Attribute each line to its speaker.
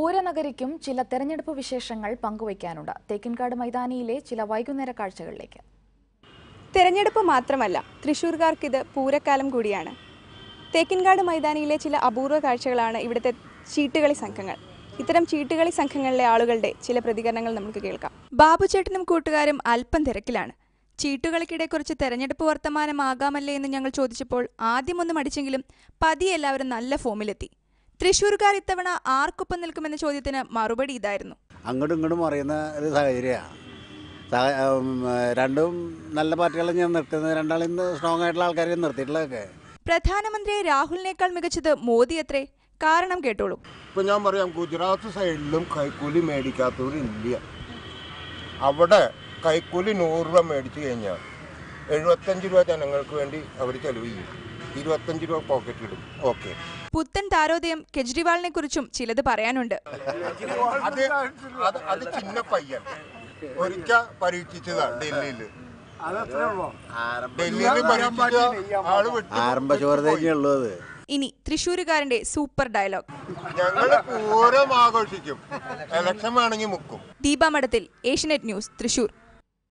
Speaker 1: പൂരനഗരിക്കും ചില തെരഞ്ഞെടുപ്പ് വിശേഷങ്ങൾ പങ്കുവയ്ക്കാനുണ്ട്. തേക്കിൻകാട് മൈതാനിയിലെ ചില വൈകുന്നേര കാഴ്ചകളിലേക്ക്.
Speaker 2: തെരഞ്ഞെടുപ്പ് മാത്രമല്ല തൃശ്ശൂർക്കാർക്കിത് പൂരക്കാലം കൂടിയാണ്. തേക്കിൻകാട് മൈതാനിയിലെ ചില അപൂർവ കാഴ്ചകളാണ് ഇവിടുത്തെ ചീട്ടുകളി സംഘങ്ങൾ. ഇത്തരം ചീട്ടുകളി സംഘങ്ങളിലെ ആളുകളുടെ ചില പ്രതികരണങ്ങൾ നമുക്ക് കേൾക്കാം. ബാബുചേട്ടനും കൂട്ടുകാരും അല്പം തിരക്കിലാണ്. ചീട്ടുകളിക്കിടെ കുറിച്ച് തെരഞ്ഞെടുപ്പ് വർത്തമാനമാകാമല്ലേ എന്ന് ഞങ്ങൾ ചോദിച്ചപ്പോൾ ആദ്യമൊന്നും അടിച്ചെങ്കിലും പതിയെ എല്ലാവരും നല്ല ഫോമിലെത്തി. തൃശ്ശൂർക്കാർ ഇത്തവണ ആർക്കൊപ്പം നിൽക്കുമെന്ന ചോദ്യത്തിന് മറുപടി ഇതായിരുന്നു.
Speaker 3: അങ്ങോട്ടും ഇങ്ങോട്ടും അറിയുന്ന ഒരു സാഹചര്യമാണ്. രണ്ടും നല്ല പാർട്ടികളും ഞാൻ നിർത്തുന്നത് രണ്ടാളും സ്ട്രോങ് ആയിട്ടുള്ള ആൾക്കാരെ നിർത്തിയിട്ടുള്ളതൊക്കെ.
Speaker 2: പ്രധാനമന്ത്രി രാഹുലിനേക്കാൾ മികച്ചത് മോദി അത്രേ കാരണം കേട്ടോളൂ.
Speaker 4: ഇപ്പൊ ഞാൻ പറയാം ഗുജറാത്ത് സൈഡിലും കൈക്കൂലി മേടിക്കാത്തവരില്ല അവിടെ കൈക്കൂലി നൂറ് രൂപ മേടിച്ചു കഴിഞ്ഞാൽ എഴുപത്തഞ്ച് രൂപ ജനങ്ങൾക്ക് വേണ്ടി അവർ ചെലവ് ചെയ്യും. ഇരുപത്തഞ്ച് രൂപ പോക്കറ്റിലിടും ഓക്കെ
Speaker 2: പുത്തൻ താരോദയം കെജ്രിവാളിനെ കുറിച്ചും ചിലത് പറയാനുണ്ട്.
Speaker 4: അത് ചിന്ന പയ്യൻ. ഒരിക്കൽ പരീക്ഷിച്ചതാണ് ഡൽഹിയിൽ
Speaker 2: ഇനി തൃശൂരുകാരന്റെ സൂപ്പർ ഡയലോഗ്.
Speaker 4: ഞങ്ങൾ പൂരം ആഘോഷിക്കും. ഇലക്ഷൻ വേണമെങ്കിൽ മുക്കും.
Speaker 2: ദീപാമഠത്തിൽ ഏഷ്യനെറ്റ് ന്യൂസ് തൃശൂർ